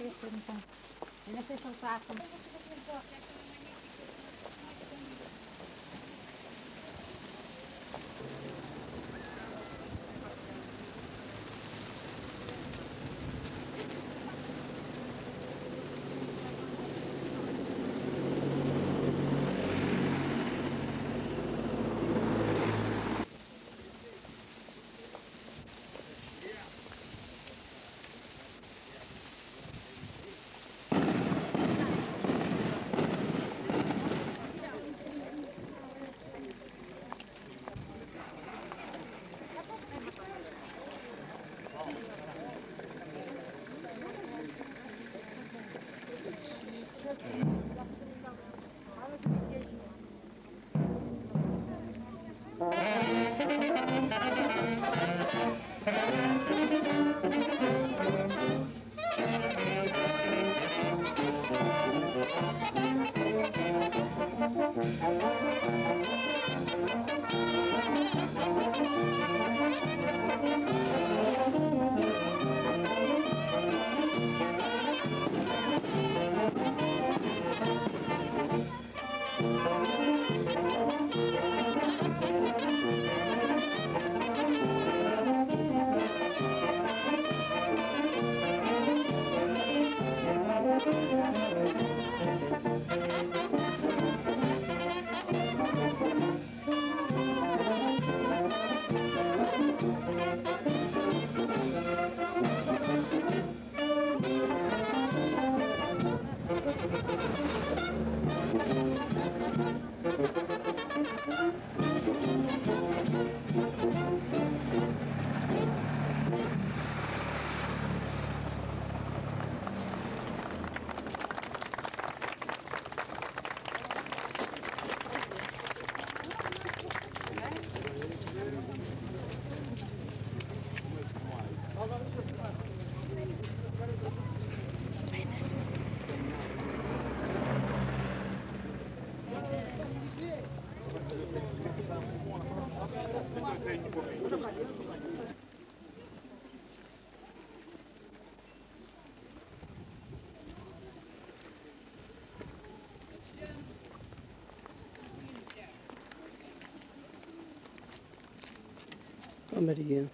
ele está com... Oh Maria,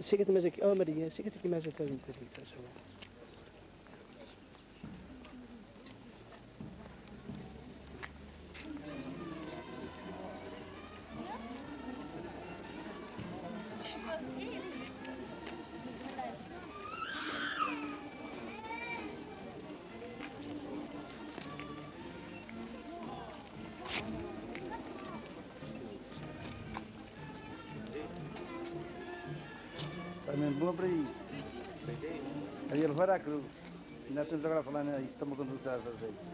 chega-te mais aqui. Oh Maria, chega-te aqui mais atrás um bocadinho, faz favor. Está nombre y ahí el Veracruz. Y no tengo que hablar con.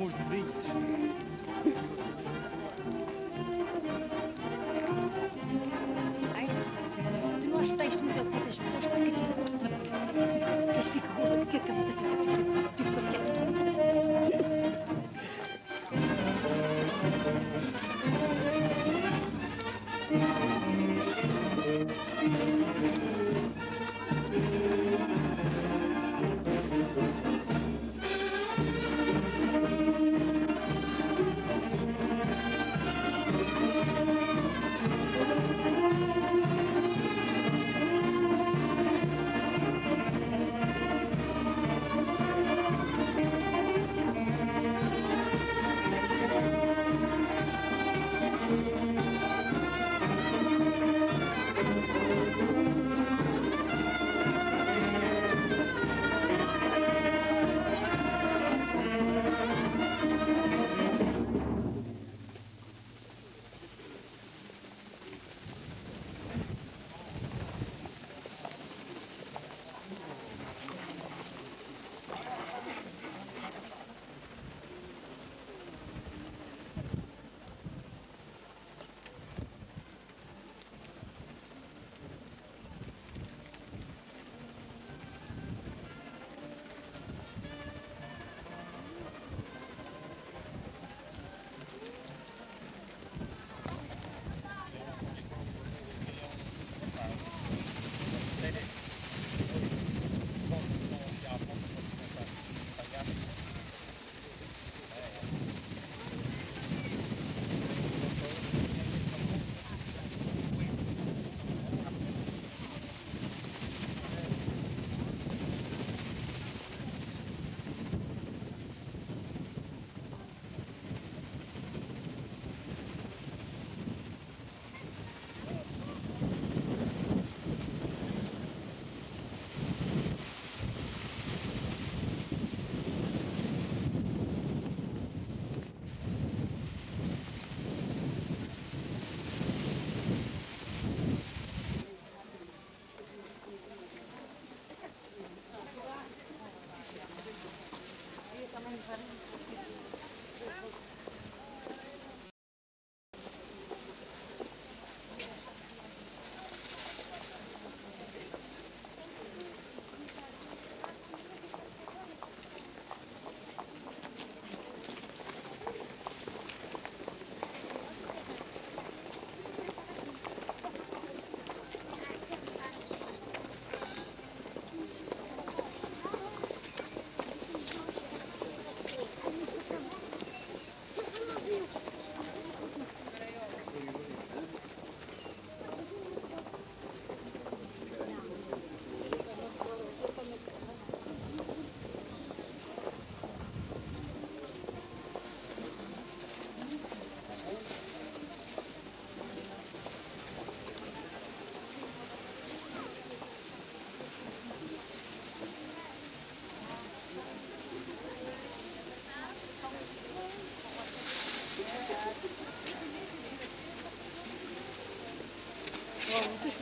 muito bem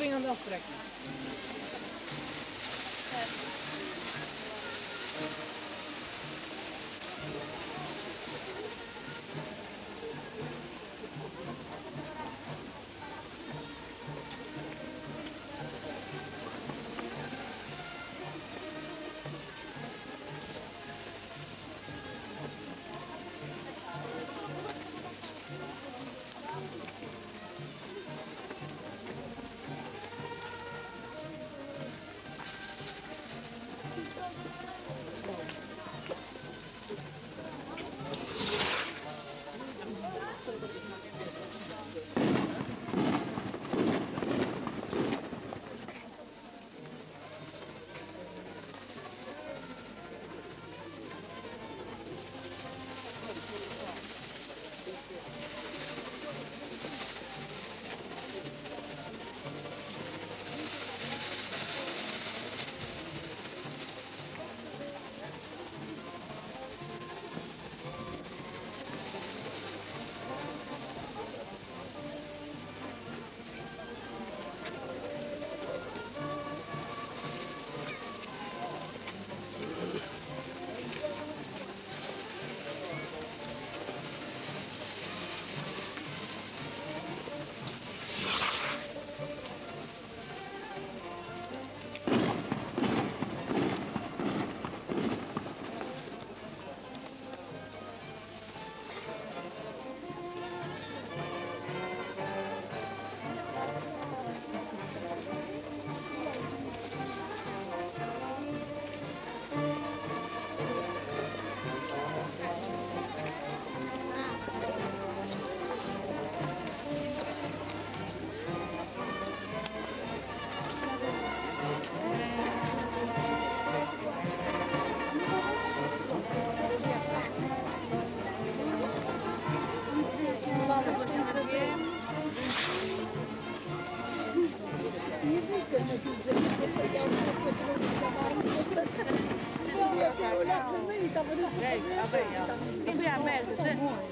ding aan de aftrekken.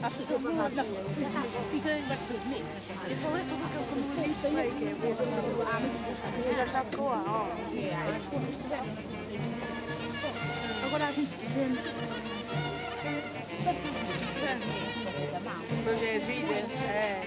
Alltså så på alla. Isso é bastante. E falei que eu que é o já sabe ó. Agora a gente. Pois é, vida, é.